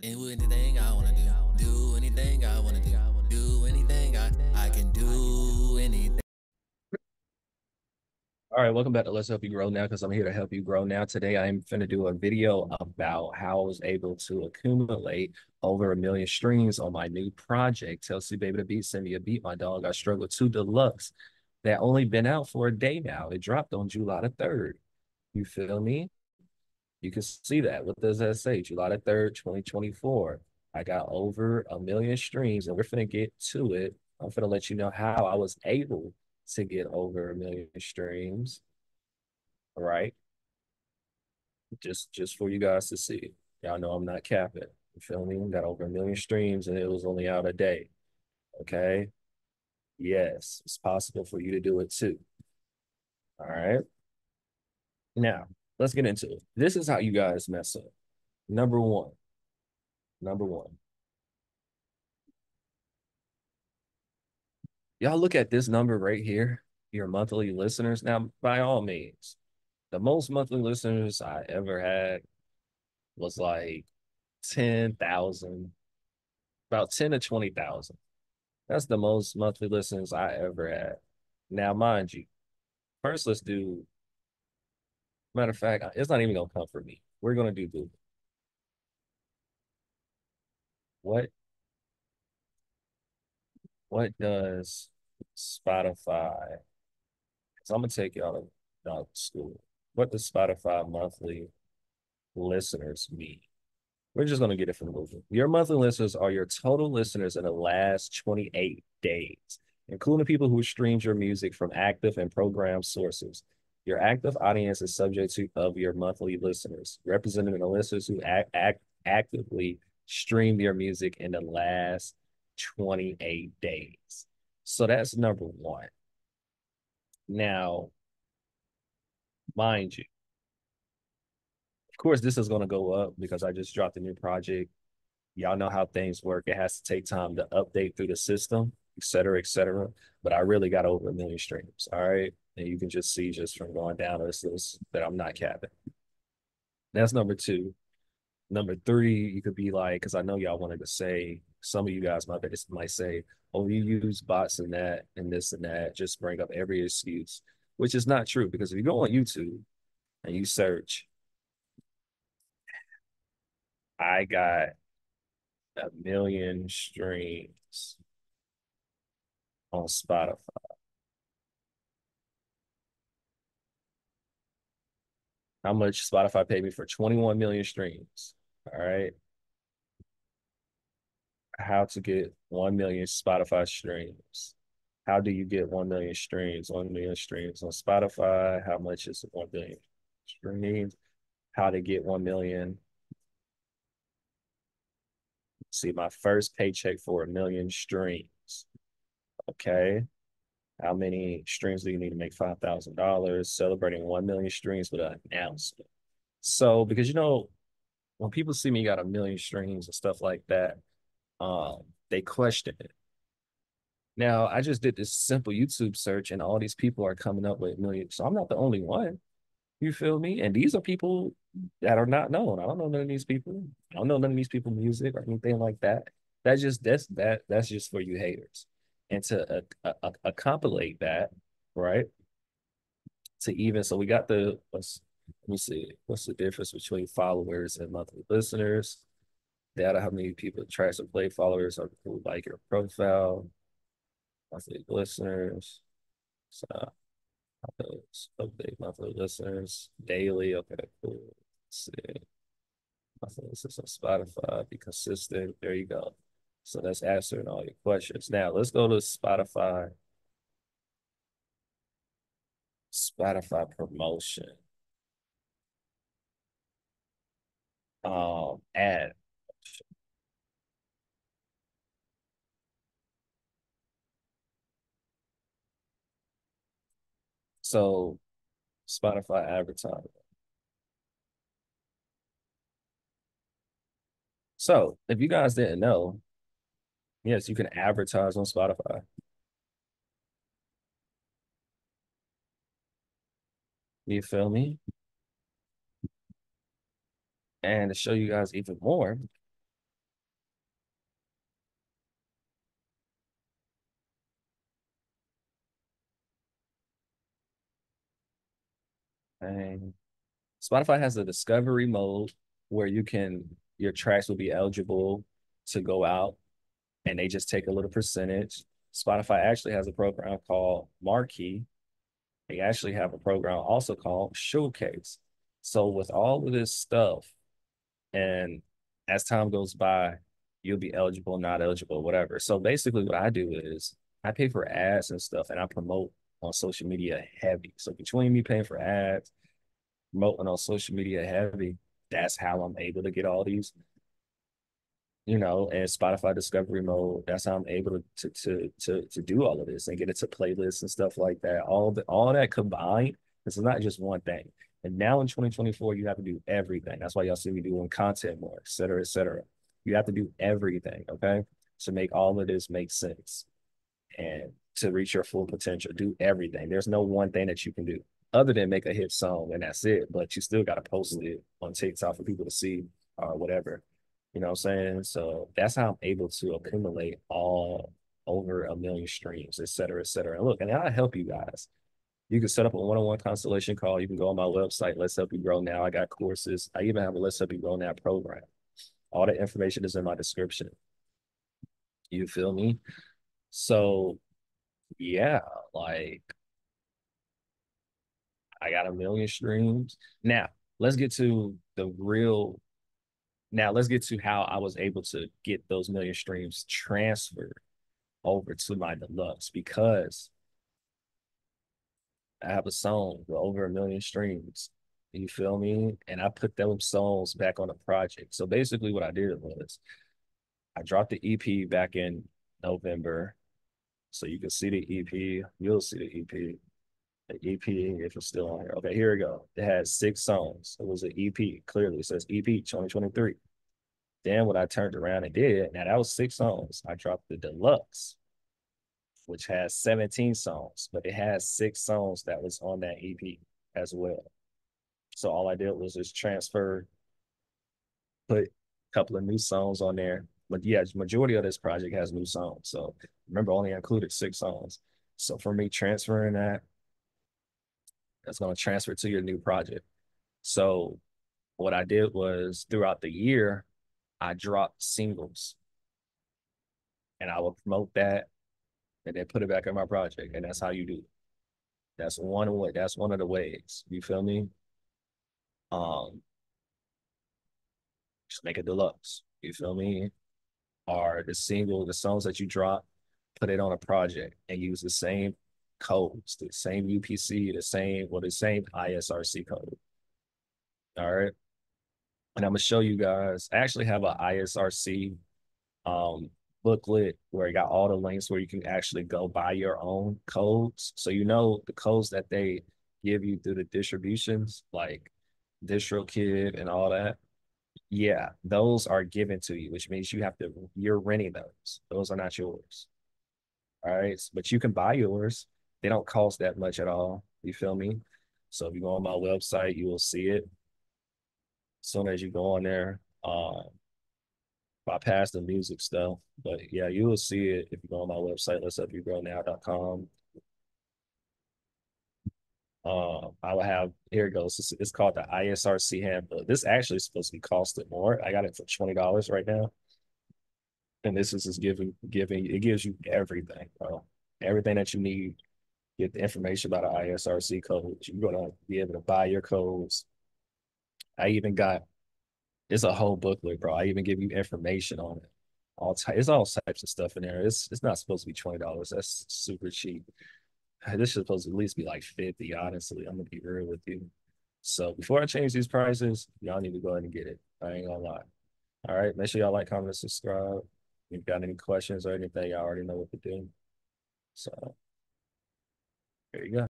do anything I wanna do. Do anything I wanna do. Do anything I I can do anything. All right, welcome back to Let's Help You Grow Now because I'm here to help you grow now. Today, I'm going to do a video about how I was able to accumulate over a million streams on my new project. Tell C Baby to beat, send me a beat. My dog, I struggle to deluxe. That only been out for a day now. It dropped on July the 3rd. You feel me? You can see that. What does that say? July the 3rd, 2024. I got over a million streams and we're going to get to it. I'm going to let you know how I was able to get over a million streams. All right. Just just for you guys to see. Y'all know I'm not capping. You feel me? Got over a million streams and it was only out a day. Okay. Yes, it's possible for you to do it too. All right. Now, let's get into it. This is how you guys mess up. Number one. Number one. Y'all look at this number right here, your monthly listeners. Now, by all means, the most monthly listeners I ever had was like 10,000, about 10 to 20,000. That's the most monthly listeners I ever had. Now, mind you, first let's do, matter of fact, it's not even to come for me. We're to do Google. What what does Spotify? So I'm gonna take y'all to, to school. What does Spotify monthly listeners mean? We're just gonna get it from Google. Your monthly listeners are your total listeners in the last 28 days, including people who streamed your music from active and programmed sources. Your active audience is subject to of your monthly listeners, representing the listeners who act, act actively streamed your music in the last 28 days. So that's number one. Now, mind you, of course, this is going to go up because I just dropped a new project. Y'all know how things work. It has to take time to update through the system, et cetera, et cetera. But I really got over a million streams. All right. And you can just see just from going down this list that I'm not capping. That's number two. Number three, you could be like, because I know y'all wanted to say, some of you guys might, might say, oh, you use bots and that and this and that, just bring up every excuse, which is not true. Because if you go on YouTube and you search, I got a million streams on Spotify. How much Spotify paid me for 21 million streams. All right. How to get 1 million Spotify streams. How do you get 1 million streams? 1 million streams on Spotify. How much is 1 million streams? How to get 1 million. See, my first paycheck for a million streams. Okay. How many streams do you need to make $5,000? Celebrating 1 million streams with an announcement. So, because you know, when people see me got a million streams and stuff like that, um, they question it. Now, I just did this simple YouTube search, and all these people are coming up with millions. So I'm not the only one. You feel me? And these are people that are not known. I don't know none of these people. I don't know none of these people music or anything like that. That's just that's that that's just for you haters. And to uh, uh, accomplish that, right? To even so, we got the let's let me see what's the difference between followers and monthly listeners. Data, how many people track to play followers or who like your profile, monthly listeners. So update monthly listeners daily. Okay, cool. Let's see. Monthly listeners on Spotify. Be consistent. There you go. So that's answering all your questions. Now let's go to Spotify. Spotify promotion. Um, ad So Spotify advertising. So if you guys didn't know, Yes, you can advertise on Spotify. You feel me? And to show you guys even more, And Spotify has a discovery mode where you can your tracks will be eligible to go out and they just take a little percentage. Spotify actually has a program called Marquee. They actually have a program also called Showcase. So with all of this stuff, and as time goes by, you'll be eligible, not eligible, whatever. So basically, what I do is I pay for ads and stuff, and I promote on social media heavy. So between me paying for ads, promoting on social media heavy, that's how I'm able to get all these, you know, and Spotify discovery mode. That's how I'm able to to to to do all of this and get it to playlists and stuff like that. All the all that combined, it's not just one thing. And now in 2024, you have to do everything. That's why y'all see me doing content more, et cetera, et cetera. You have to do everything, okay, to make all of this make sense and to reach your full potential. Do everything. There's no one thing that you can do other than make a hit song and that's it. But you still got to post it on TikTok for people to see or whatever. You know what I'm saying? So that's how I'm able to accumulate all over a million streams, et cetera, et cetera. And look, and I'll help you guys. You can set up a one-on-one constellation call. You can go on my website, Let's Help You Grow Now. I got courses. I even have a Let's Help You Grow Now program. All the information is in my description. You feel me? So yeah, like I got a million streams. Now, let's get to the real. Now, let's get to how I was able to get those million streams transferred over to my deluxe because I have a song with over a million streams. You feel me? And I put those songs back on a project. So basically, what I did was I dropped the EP back in November. So you can see the EP. You'll see the EP EP, if it's still on here. Okay, here we go. It has six songs. It was an EP. Clearly, it says EP 2023. Then what I turned around and did, now that was six songs. I dropped the deluxe, which has 17 songs, but it has six songs that was on that EP as well. So all I did was just transfer, put a couple of new songs on there. But yeah, majority of this project has new songs. So remember, only included six songs. So for me transferring that, that's going to transfer to your new project. So what I did was throughout the year, I dropped singles and I will promote that and then put it back in my project. And that's how you do it. That's one way, that's one of the ways. You feel me? Um just make a deluxe. You feel me? Or the single, the songs that you drop, put it on a project and use the same codes, the same UPC, the same, well, the same ISRC code. All right. And I'm gonna show you guys, I actually have an ISRC um, booklet where it got all the links where you can actually go buy your own codes. So you know the codes that they give you through the distributions, like DistroKid and all that. Yeah, those are given to you, which means you have to, you're renting those. Those are not yours. All right. But you can buy yours they don't cost that much at all. You feel me? So if you go on my website, you will see it. As soon as you go on there, um, bypass the music stuff. But yeah, you will see it if you go on my website, let's help you grow now.com. Um, I will have here it goes. It's, it's called the ISRC handbook. This actually is supposed to be costing more. I got it for twenty dollars right now, and this is just giving giving it gives you everything, bro. Everything that you need get the information about an ISRC code. You're gonna be able to buy your codes. I even got it's a whole booklet, bro. I even give you information on it. All types, it's all types of stuff in there. It's it's not supposed to be twenty dollars. That's super cheap. This is supposed to at least be like fifty. Honestly, I'm gonna be real with you. So before I change these prices, y'all need to go ahead and get it. I ain't gonna lie. All right, make sure y'all like, comment, subscribe. If you've got any questions or anything, y'all already know what to do. So. There you go.